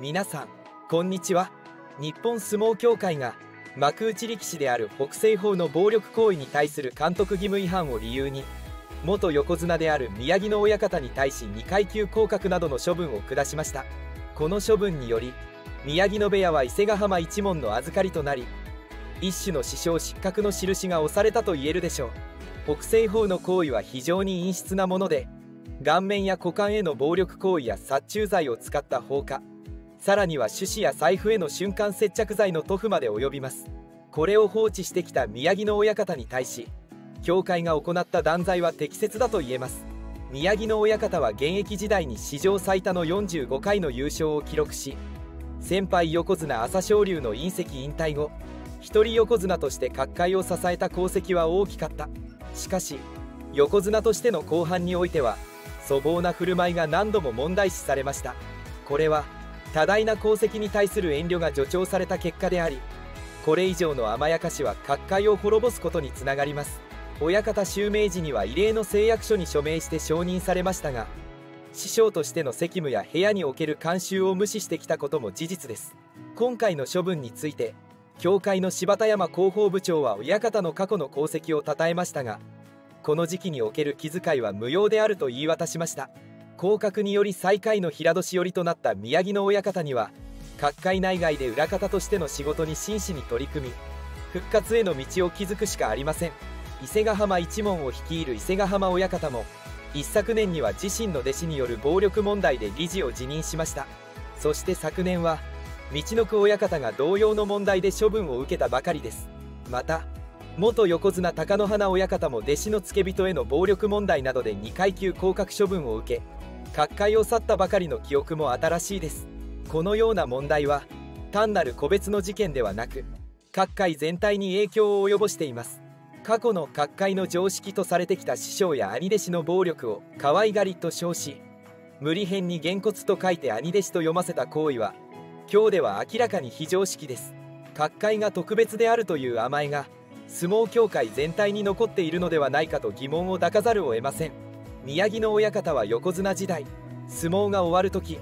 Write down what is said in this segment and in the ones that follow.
皆さんこんにちは。日本相撲協会が幕内力士である北西方の暴力行為に対する監督義務違反を理由に元横綱である宮城野親方に対し2階級降格などの処分を下しました。この処分により宮城野部屋は伊勢ヶ浜一門の預かりとなり一種の師匠失格の印が押されたと言えるでしょう。北西方の行為は非常に陰湿なもので顔面や股間への暴力行為や殺虫剤を使った放火。さらには種子や財布への瞬間接着剤の塗布まで及びます。これを放置してきた宮城野親方に対し協会が行った断罪は適切だと言えます。宮城野親方は現役時代に史上最多の45回の優勝を記録し先輩横綱朝青龍の隕石引退後一人横綱として各界を支えた功績は大きかった。しかし横綱としての後半においては粗暴な振る舞いが何度も問題視されました。これは多大な功績に対する遠慮が助長された結果でありこれ以上の甘やかしは各界を滅ぼすことにつながります。親方襲名時には異例の誓約書に署名して承認されましたが師匠としての責務や部屋における慣習を無視してきたことも事実です。今回の処分について協会の柴田山広報部長は親方の過去の功績を称えましたがこの時期における気遣いは無用であると言い渡しました。降格により最下位の平戸し寄りとなった宮城の親方には各界内外で裏方としての仕事に真摯に取り組み復活への道を築くしかありません。伊勢ヶ浜一門を率いる伊勢ヶ浜親方も一昨年には自身の弟子による暴力問題で理事を辞任しました。そして昨年は道のく親方が同様の問題で処分を受けたばかりです。また元横綱貴乃花親方も弟子の付け人への暴力問題などで2階級降格処分を受け各界を去ったばかりの記憶も新しいです。このような問題は単なる個別の事件ではなく各界全体に影響を及ぼしています。過去の各界の常識とされてきた師匠や兄弟子の暴力を可愛がりと称し無理編にげんこつと書いて兄弟子と読ませた行為は今日では明らかに非常識です。各界が特別であるという甘えが相撲協会全体に残っているのではないかと疑問を抱かざるを得ません。宮城の親方は横綱時代相撲が終わる時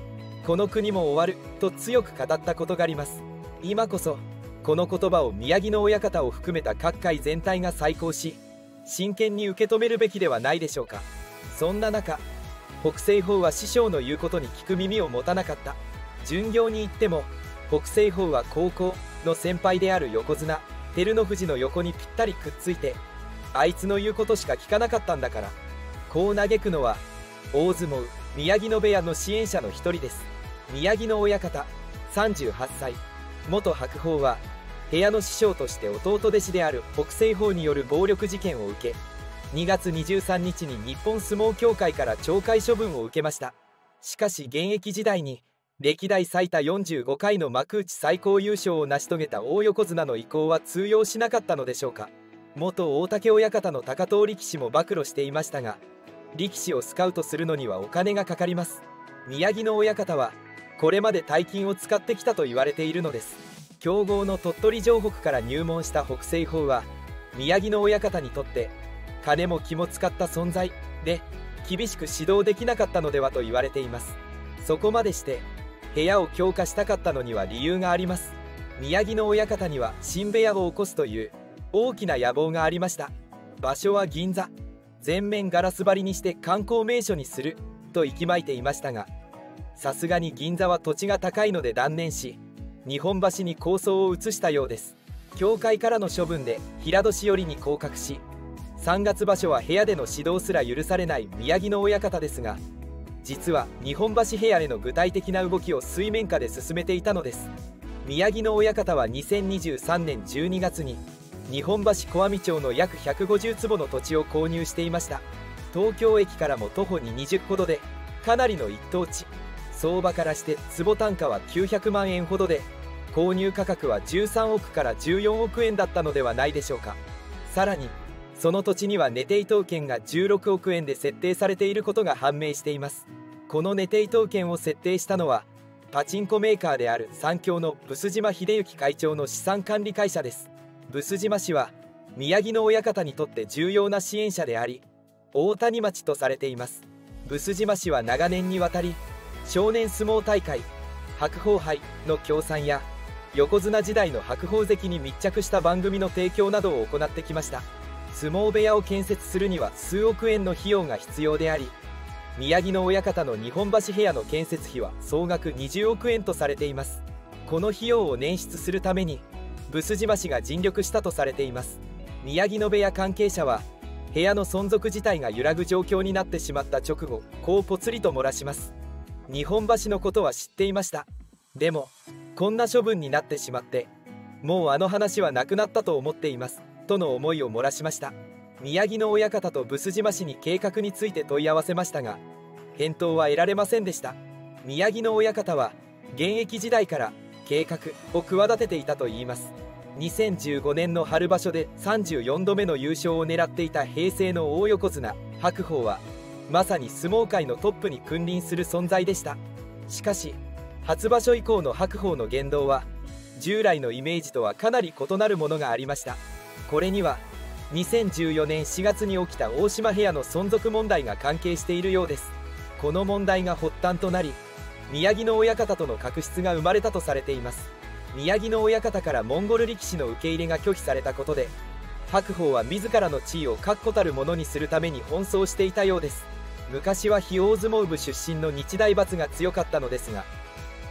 この国も終わると強く語ったことがあります。今こそこの言葉を宮城の親方を含めた各界全体が再考し真剣に受け止めるべきではないでしょうか。そんな中北西方は師匠の言うことに聞く耳を持たなかった。巡業に行っても北西方は高校の先輩である横綱。照ノ富士の横にぴったりくっついてあいつの言うことしか聞かなかったんだから。こう嘆くのは大相撲宮城野部屋の支援者の一人です。宮城野親方38歳。元白鵬は部屋の師匠として弟弟子である北西方による暴力事件を受け2月23日に日本相撲協会から懲戒処分を受けました。しかし現役時代に歴代最多45回の幕内最高優勝を成し遂げた大横綱の意向は通用しなかったのでしょうか。元大竹親方の高藤力士も暴露していましたが力士をスカウトするのにはお金がかかります。宮城の親方はこれまで大金を使ってきたと言われているのです。強豪の鳥取城北から入門した北西方は宮城の親方にとって金も気も使った存在で厳しく指導できなかったのではと言われています。そこまでして部屋を強化したかったのには理由があります。宮城の親方には新部屋を起こすという大きな野望がありました。場所は銀座。全面ガラス張りにして観光名所にする。と息巻いていましたがさすがに銀座は土地が高いので断念し日本橋に構想を移したようです。教会からの処分で平戸市寄りに降格し3月場所は部屋での指導すら許されない宮城の親方ですが実は日本橋ヘアへの具体的な動きを水面下で進めていたのです。宮城の親方は2023年12月に日本橋小網町の約150坪の土地を購入していました。東京駅からも徒歩に20ほどでかなりの一等地。相場からして坪単価は900万円ほどで購入価格は13億から14億円だったのではないでしょうか。さらにその土地にはネテイトー券が16億円で設定されていることが判明しています。このネテイトー券を設定したのはパチンコメーカーである三協のブ島秀幸会長の資産管理会社です。ブ島氏は宮城の親方にとって重要な支援者であり大谷町とされています。ブ島氏は長年にわたり少年相撲大会白鵬杯の協賛や横綱時代の白鵬関に密着した番組の提供などを行ってきました。相撲部屋を建設するには数億円の費用が必要であり宮城野親方の日本橋部屋の建設費は総額20億円とされています。この費用を捻出するためにブス島氏が尽力したとされています。宮城野部屋関係者は部屋の存続自体が揺らぐ状況になってしまった直後こうぽつりと漏らします。日本橋のことは知っていました。でもこんな処分になってしまってもうあの話はなくなったと思っています。との思いを漏らしました。宮城の親方とブス島氏に計画について問い合わせましたが返答は得られませんでした。宮城の親方は現役時代から計画を企てていたといいます。2015年の春場所で34度目の優勝を狙っていた平成の大横綱白鵬はまさに相撲界のトップに君臨する存在でした。しかし初場所以降の白鵬の言動は従来のイメージとはかなり異なるものがありました。これには2014年4月に起きた大島部屋の存続問題が関係しているようです。この問題が発端となり宮城の親方との確執が生まれたとされています。宮城の親方からモンゴル力士の受け入れが拒否されたことで白鵬は自らの地位を確固たるものにするために奔走していたようです。昔は非大相撲部出身の日大罰が強かったのですが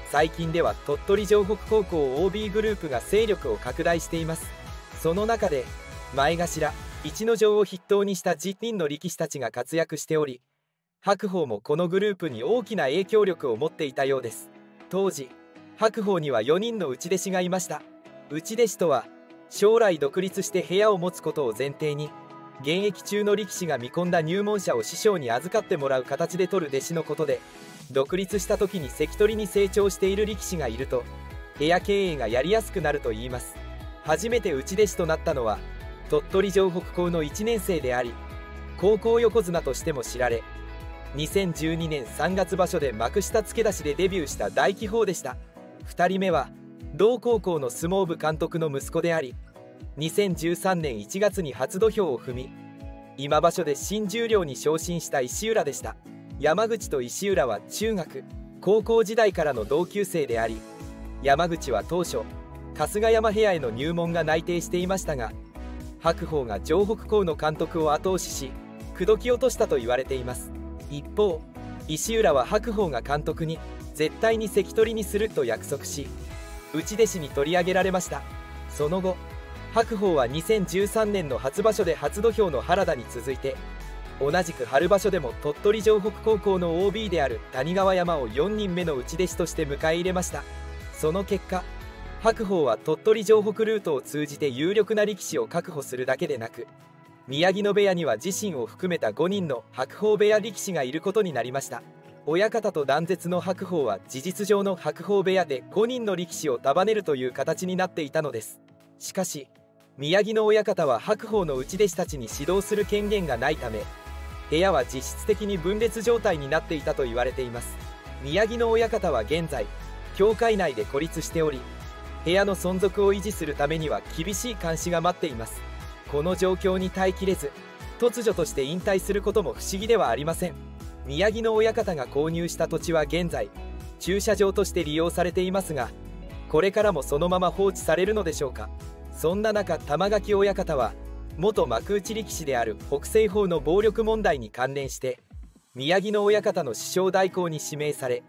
最近では鳥取城北高校 OB グループが勢力を拡大しています。その中で前頭逸ノ城を筆頭にした10人の力士たちが活躍しており白鵬もこのグループに大きな影響力を持っていたようです。当時白鵬には4人の内弟子がいました。内弟子とは将来独立して部屋を持つことを前提に現役中の力士が見込んだ入門者を師匠に預かってもらう形で取る弟子のことで独立した時に関取に成長している力士がいると部屋経営がやりやすくなるといいます。初めて内弟子となったのは鳥取城北高の1年生であり高校横綱としても知られ2012年3月場所で幕下付け出しでデビューした大気砲でした。2人目は同高校の相撲部監督の息子であり2013年1月に初土俵を踏み今場所で新十両に昇進した石浦でした。山口と石浦は中学高校時代からの同級生であり山口は当初春日山部屋への入門が内定していましたが白鵬が城北高の監督を後押しし口説き落としたと言われています。一方石浦は白鵬が監督に絶対に関取にすると約束し内弟子に取り上げられました。その後白鵬は2013年の初場所で初土俵の原田に続いて同じく春場所でも鳥取城北高校の OB である谷川山を4人目の内弟子として迎え入れました。その結果白鵬は鳥取城北ルートを通じて有力な力士を確保するだけでなく宮城野部屋には自身を含めた5人の白鵬部屋力士がいることになりました。親方と断絶の白鵬は事実上の白鵬部屋で5人の力士を束ねるという形になっていたのです。しかし宮城の親方は白鵬の内弟子たちに指導する権限がないため部屋は実質的に分裂状態になっていたと言われています。宮城の親方は現在教会内で孤立しており部屋の存続を維持するためには厳しい監視が待っています。この状況に耐えきれず突如として引退することも不思議ではありません。宮城の親方が購入した土地は現在駐車場として利用されていますがこれからもそのまま放置されるのでしょうか。そんな中玉垣親方は元幕内力士である北西方の暴力問題に関連して宮城の親方の師匠代行に指名され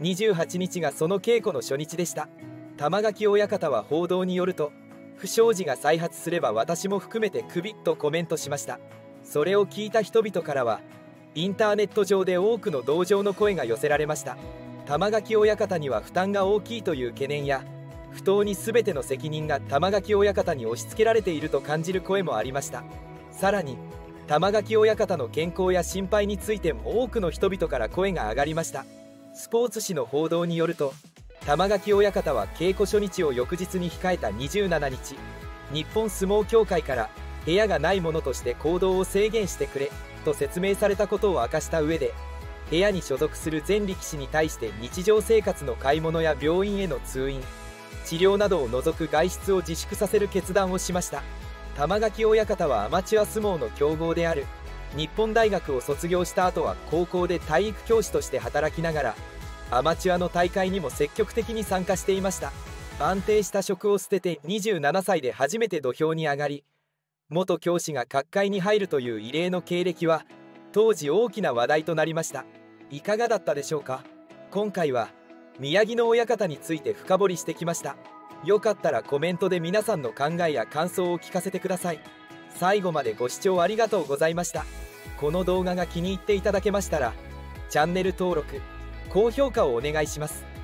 28日がその稽古の初日でした。玉垣親方は報道によると不祥事が再発すれば私も含めてクビとコメントしました。それを聞いた人々からはインターネット上で多くの同情の声が寄せられました。玉垣親方には負担が大きいという懸念や不当に全ての責任が玉垣親方に押し付けられていると感じる声もありました。さらに玉垣親方の健康や心配についても多くの人々から声が上がりました。スポーツ紙の報道によると玉垣親方は稽古初日を翌日に控えた27日。日本相撲協会から部屋がないものとして行動を制限してくれと説明されたことを明かした上で部屋に所属する全力士に対して日常生活の買い物や病院への通院治療などを除く外出を自粛させる決断をしました。玉垣親方はアマチュア相撲の強豪である。日本大学を卒業した後は高校で体育教師として働きながらアマチュアの大会にも積極的に参加していました。安定した職を捨てて27歳で初めて土俵に上がり元教師が角界に入るという異例の経歴は当時大きな話題となりました。いかがだったでしょうか？今回は宮城の親方について深掘りしてきました。よかったらコメントで皆さんの考えや感想を聞かせてください。最後までご視聴ありがとうございました。この動画が気に入っていただけましたらチャンネル登録高評価をお願いします。